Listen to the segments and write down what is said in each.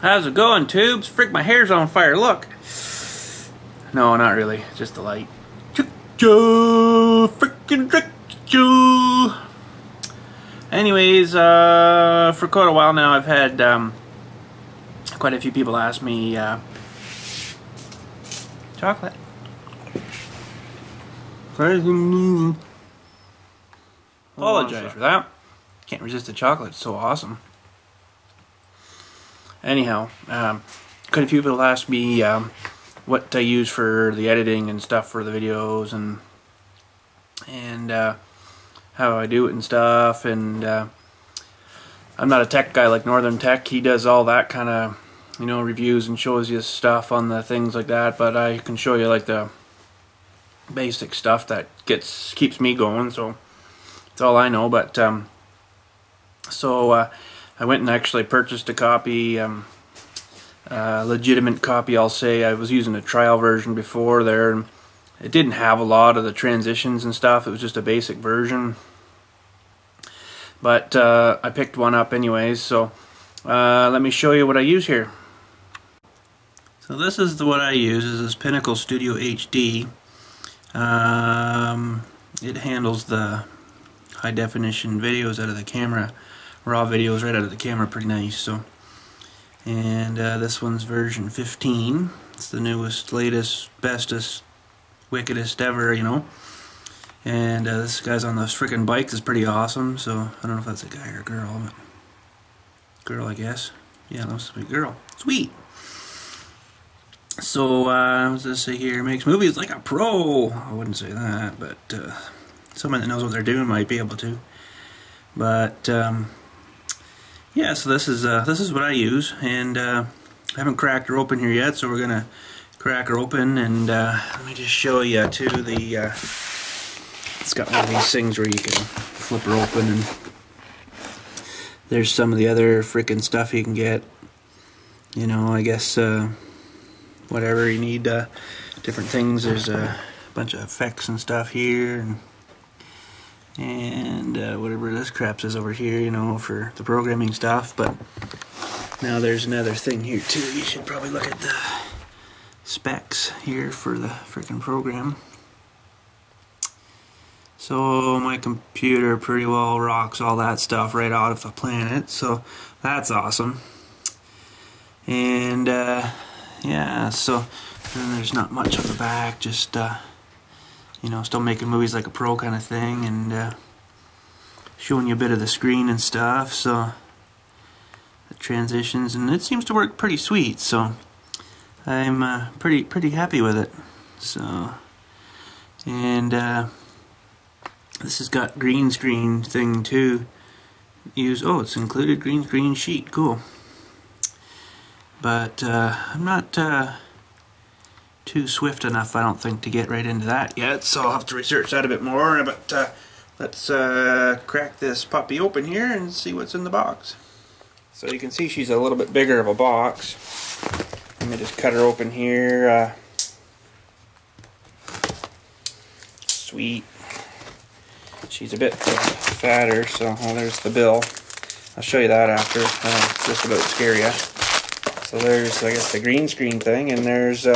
How's it going, tubes? Frick, my hair's on fire. Look. No, not really. Just the light. Frickin' Anyways, uh, for quite a while now, I've had um, quite a few people ask me uh, chocolate. Apologize for that. Can't resist the chocolate. It's so awesome. Anyhow, um, quite a few people ask me um, what I use for the editing and stuff for the videos and and uh, how I do it and stuff. And uh, I'm not a tech guy like Northern Tech. He does all that kind of you know reviews and shows you stuff on the things like that. But I can show you like the basic stuff that gets keeps me going. So that's all I know. But um, so uh, I went and actually purchased a copy. Um, legitimate copy I'll say. I was using a trial version before there and it didn't have a lot of the transitions and stuff. It was just a basic version. But uh, I picked one up anyways so uh, let me show you what I use here. So this is the, what I use is this Pinnacle Studio HD um, it handles the high definition videos out of the camera raw videos right out of the camera pretty nice so. And uh, this one's version 15 it's the newest latest bestest wickedest ever you know? And uh, this guy's on those freaking bikes is pretty awesome so I don't know if that's a guy or a girl but girl I guess. Yeah that's a sweet girl. Sweet. So uh, what's this say here? Makes movies like a pro. I wouldn't say that but uh, someone that knows what they're doing might be able to. But um, yeah, so this is uh, this is what I use, and uh, I haven't cracked her open here yet, so we're gonna crack her open, and uh, let me just show you to the. Uh, it's got one of these things where you can flip her open, and there's some of the other freaking stuff you can get. You know, I guess uh, whatever you need, uh, different things. There's a bunch of effects and stuff here, and and uh, whatever this crap is over here, you know, for the programming stuff. But now there's another thing here too. You should probably look at the specs here for the freaking program. So my computer pretty well rocks all that stuff right out of the planet, so that's awesome. And uh, yeah, so there's not much on the back, just uh, you know, still making movies like a pro kind of thing and uh, showing you a bit of the screen and stuff. So the transitions and it seems to work pretty sweet. So I'm uh, pretty pretty happy with it. So and uh, this has got green screen thing too. Use oh, it's included green screen sheet. Cool. But uh, I'm not uh, too swift enough, I don't think, to get right into that yet. So I'll have to research that a bit more. But uh, let's uh, crack this puppy open here and see what's in the box. So you can see she's a little bit bigger of a box. Let me just cut her open here. Uh, sweet. She's a bit fatter, so well, there's the bill. I'll show you that after. Uh, just about scare you. So there's, I guess, the green screen thing, and there's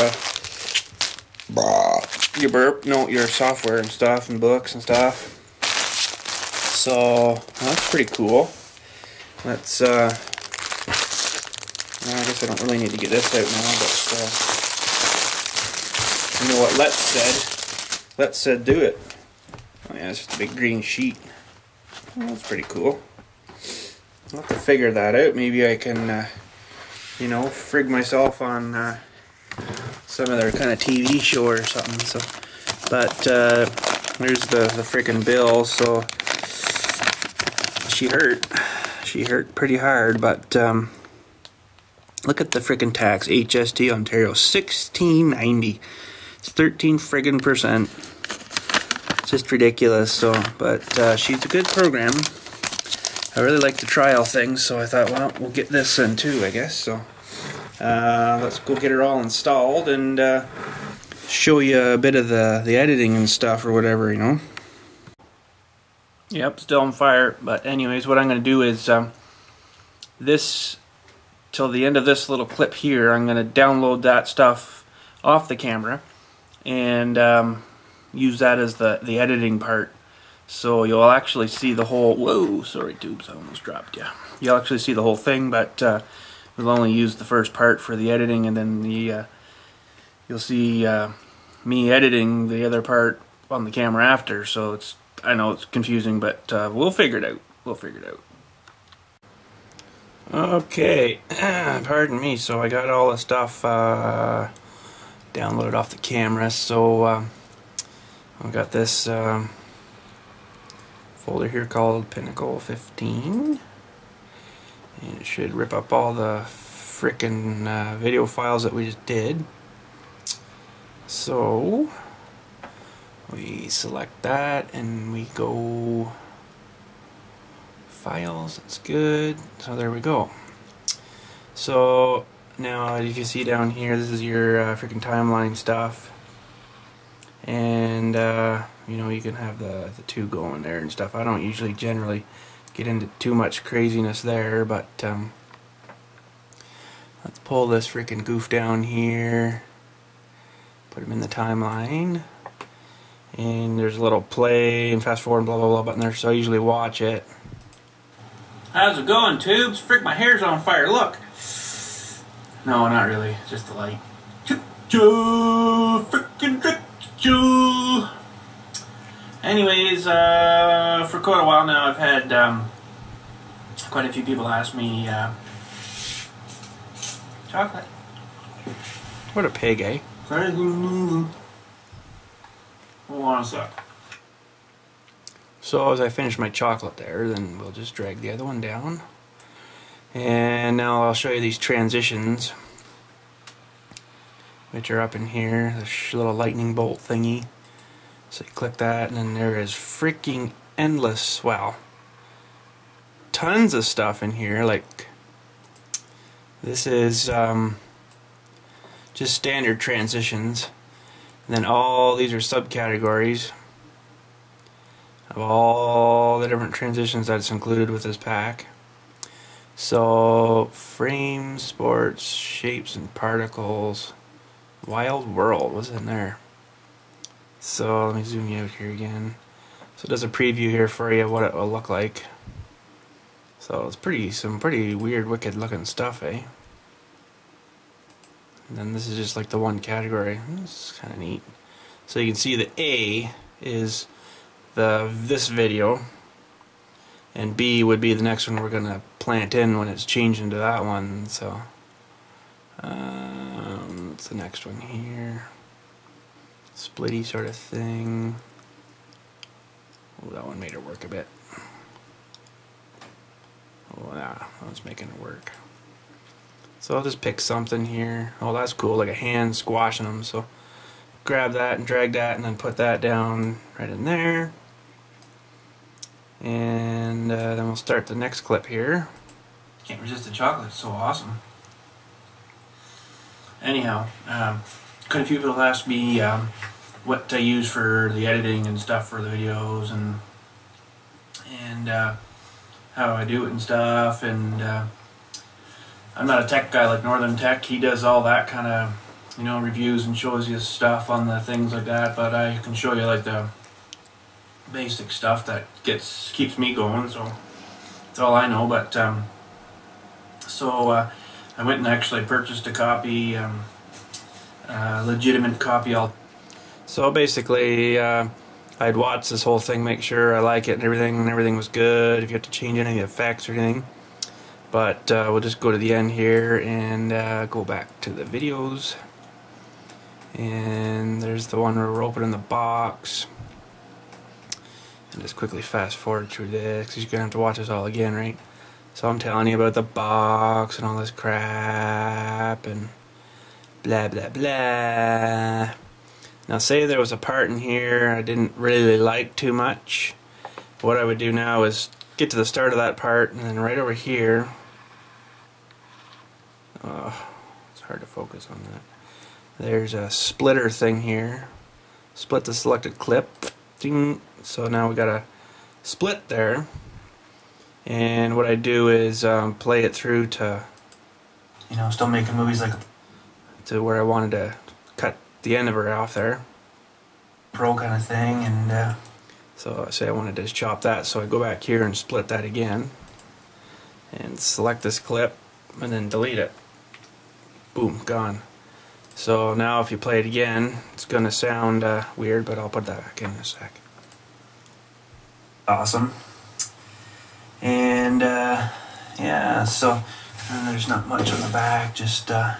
uh, your burp, no, your software and stuff, and books and stuff. So well, that's pretty cool. Let's. Uh, I guess I don't really need to get this out now, but uh, you know what Let's said? Let's said do it. Oh yeah, it's just a big green sheet. Well, that's pretty cool. I'll have to figure that out. Maybe I can, uh, you know, frig myself on uh, some of their kind of TV show or something. So, but uh, there's the the freaking bill. So she hurt. She hurt pretty hard. But um, look at the freaking tax. HST Ontario, sixteen ninety. It's thirteen friggin' percent. It's just ridiculous. So, but uh, she's a good program. I really like the trial thing, so I thought, well, we'll get this in too, I guess. So. Uh, let's go get it all installed and uh, show you a bit of the, the editing and stuff or whatever, you know. Yep, still on fire. But anyways, what I'm going to do is um, this till the end of this little clip here. I'm going to download that stuff off the camera and um, use that as the, the editing part. So you'll actually see the whole, whoa, sorry tubes, I almost dropped you. You'll actually see the whole thing, but uh, we'll only use the first part for the editing and then the uh, you'll see uh, me editing the other part on the camera after. So it's I know it's confusing, but uh, we'll figure it out. We'll figure it out. Okay, pardon me. So I got all the stuff uh, downloaded off the camera. So uh, I've got this um, folder here called Pinnacle 15, and it should rip up all the frickin' uh, video files that we just did. So we select that and we go files that's good. So there we go. So now if you can see down here this is your uh, freaking timeline stuff. And uh, you know you can have the, the two going there and stuff. I don't usually generally get into too much craziness there but um, let's pull this freaking goof down here put him in the timeline and there's a little play and fast forward and blah blah blah button there so I usually watch it How's it going, tubes? Frick, my hair's on fire. Look. No, not really. Just the light. Frickin' Anyways, uh, for quite a while now, I've had um, quite a few people ask me uh, chocolate. What a pig, eh? Hold on a sec. So as I finish my chocolate there, then we'll just drag the other one down. And now I'll show you these transitions, which are up in here, this little lightning bolt thingy. So you click that, and then there is freaking endless, wow, tons of stuff in here. Like, this is um, just standard transitions. And then all these are subcategories of all the different transitions that's included with this pack. So, frames, sports, shapes and particles, wild world was in there. So, let me zoom you out here again. So, it does a preview here for you of what it will look like. So, it's pretty, some pretty weird, wicked looking stuff, eh? And then this is just like the one category. It's kind of neat. So, you can see the A is the this video and B would be the next one we're gonna plant in when it's changed into that one so um, what's the next one here splitty sort of thing. Oh that one made it work a bit. Oh yeah that was making it work. So I'll just pick something here. Oh that's cool like a hand squashing them so grab that and drag that and then put that down right in there. And uh, then we'll start the next clip here. Can't resist the chocolate, it's so awesome. Anyhow, um, few people ask me um, what I use for the editing and stuff for the videos and and uh, how I do it and stuff and uh, I'm not a tech guy like Northern Tech. He does all that kind of you know reviews and shows you stuff on the things like that but I can show you like the basic stuff that gets keeps me going. So that's all I know. But um, so uh, I went and actually purchased a copy, um, legitimate copy. I'll so basically. Uh, I'd watch this whole thing, make sure I like it and everything, and everything was good. If you have to change any effects or anything, but uh, we'll just go to the end here and uh, go back to the videos. And there's the one where we're opening the box and just quickly fast forward through this because you're gonna have to watch this all again, right? So I'm telling you about the box and all this crap and blah blah blah. Now, say there was a part in here I didn't really like too much. What I would do now is get to the start of that part and then right over here. Oh, it's hard to focus on that. There's a splitter thing here. Split the selected clip. Ding. So now we got a split there. And what I do is um, play it through to you know, still making movies like to where I wanted to the end of her off there. pro kind of thing, and uh, So I say I wanted to chop that, so I go back here and split that again, and select this clip, and then delete it. Boom, gone. So now if you play it again, it's gonna sound uh, weird, but I'll put that back in a sec. awesome. And uh, yeah, so there's not much on the back, just uh,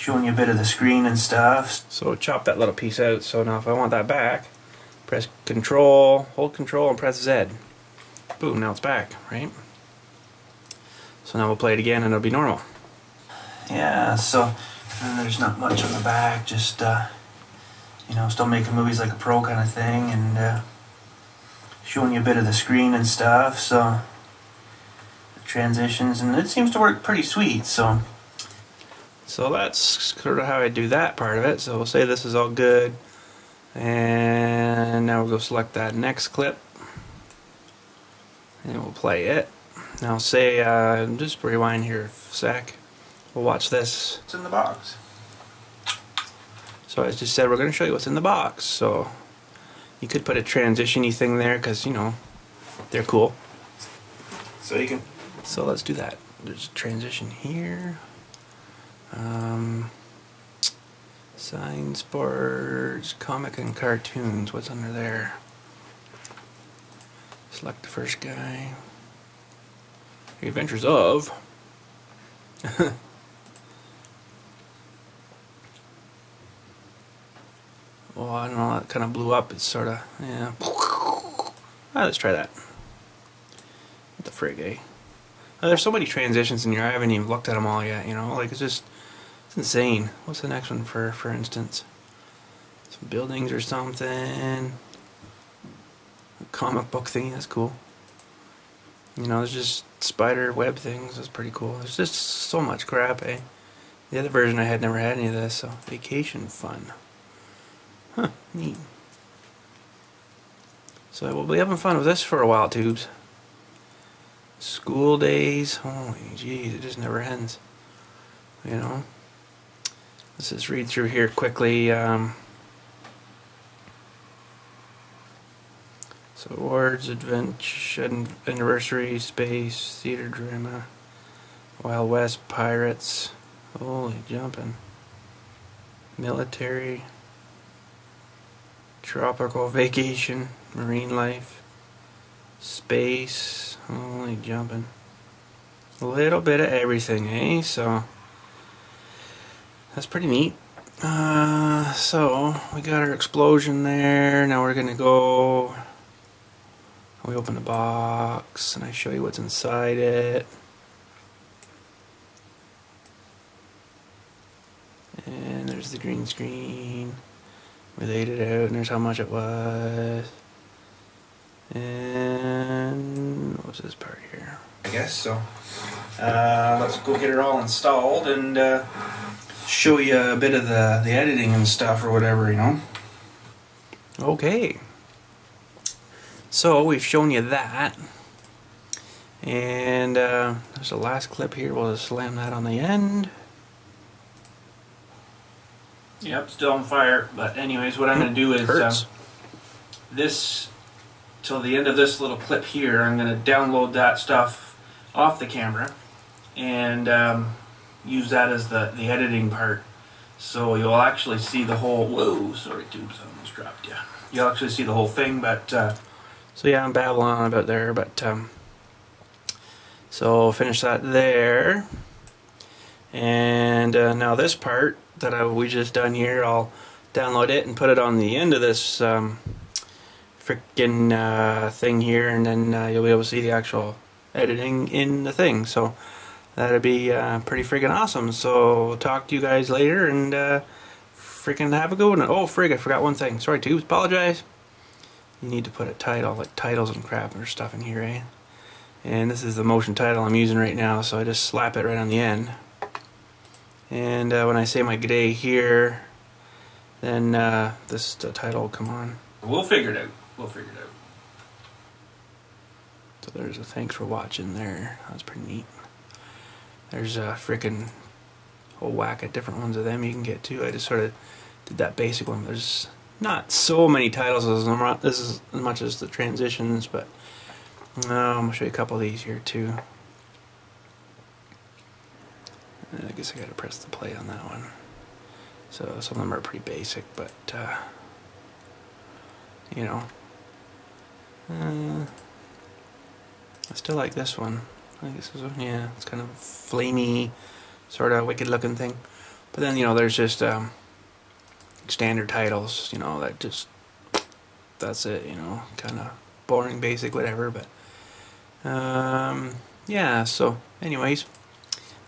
showing you a bit of the screen and stuff. So chop that little piece out. So now if I want that back, press Control, hold Control, and press Z. Boom, now it's back, right? So now we'll play it again, and it'll be normal. Yeah, so and there's not much on the back, just uh, you know, still making movies like a pro kind of thing, and uh, showing you a bit of the screen and stuff. So the transitions, and it seems to work pretty sweet. So So that's sort of how I do that part of it. So we'll say this is all good. And now we'll go select that next clip. And we'll play it. Now say, uh, just rewind here a sec. We'll watch this. it's in the box. So I just said we're going to show you what's in the box. So you could put a transition-y thing there because, you know, they're cool. So you can So let's do that. There's a transition here. Um, signs, boards, comic and cartoons. What's under there? Select the first guy. The Adventures of. well, I don't know. That kind of blew up. It's sort of yeah. Ah, let's try that. What the frig, eh? Uh, there's so many transitions in here. I haven't even looked at them all yet. You know, like it's just it's insane. What's the next one for, for instance? Some buildings or something. A comic book thing. That's cool. You know, there's just spider web things. That's pretty cool. There's just so much crap, eh? The other version I had never had any of this. So vacation fun. Huh, neat. So we'll be having fun with this for a while, tubes. School days, holy jeez, it just never ends. You know? Let's just read through here quickly. Um, so, awards, adventure, anniversary, space, theater drama, Wild West, pirates, holy jumping, military, tropical vacation, marine life, space, holy jumping. A little bit of everything, eh? So that's pretty neat. Uh, so we got our explosion there. Now we're gonna go. We open the box and I show you what's inside it. And there's the green screen. We laid it out and there's how much it was. And what's this part here? I guess so. Uh, let's go get it all installed and uh, show you a bit of the, the editing and stuff or whatever, you know. Okay. So we've shown you that. And uh, there's the last clip here. We'll just slam that on the end. Yep, still on fire. But anyways, what I'm going to do is uh, this till the end of this little clip here. I'm going to download that stuff off the camera and um, use that as the the editing part. So you'll actually see the whole. Whoa, sorry, tubes, almost dropped you. You'll actually see the whole thing, but. Uh, so yeah, I'm babbling about there, but um, so finish that there. And uh, now this part that I, we just done here, I'll download it and put it on the end of this um, freaking uh, thing here, and then uh, you'll be able to see the actual editing in the thing. So that'd be uh, pretty freaking awesome. So talk to you guys later, and uh, freaking have a good one. Oh, frig, I forgot one thing. Sorry, tubes. Apologize. You need to put a title, like titles and crap or stuff in here, eh? And this is the motion title I'm using right now, so I just slap it right on the end. And uh, when I say my g'day here, then uh, this title will come on. We'll figure it out. We'll figure it out. So there's a thanks for watching there. That was pretty neat. There's a freaking whole whack of different ones of them you can get too. I just sort of did that basic one. There's not so many titles as this is as much as the transitions, but uh, I'm gonna show you a couple of these here too. And I guess I gotta press the play on that one. So some of them are pretty basic, but uh, you know, uh, I still like this one. I is yeah, it's kind of flamey, sort of wicked looking thing. But then you know, there's just um, standard titles, you know, that just that's it, you know, kind of boring, basic, whatever. But um, yeah. So, anyways,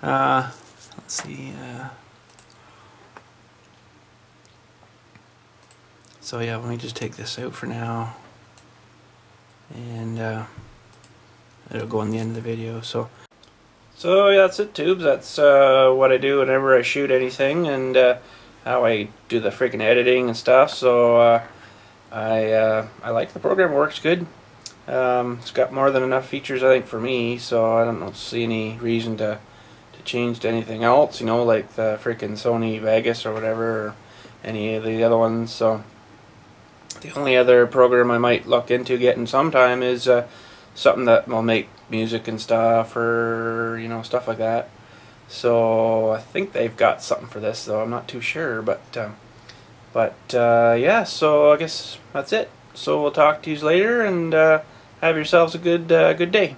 uh, let's see. Uh, So yeah, let me just take this out for now. And uh, it'll go on the end of the video. So so yeah, that's it, tubes. That's uh, what I do whenever I shoot anything and uh, how I do the freaking editing and stuff. So uh, I uh, I like the program. Works good. Um, it's got more than enough features, I think, for me. So I don't see any reason to to change to anything else. You know, like the freaking Sony Vegas or whatever, or any of the other ones. So the only other program I might look into getting sometime is uh, something that will make music and stuff or you know stuff like that. So I think they've got something for this though. I'm not too sure, but um, but uh, yeah. So I guess that's it. So we'll talk to you later and uh, have yourselves a good uh, good day.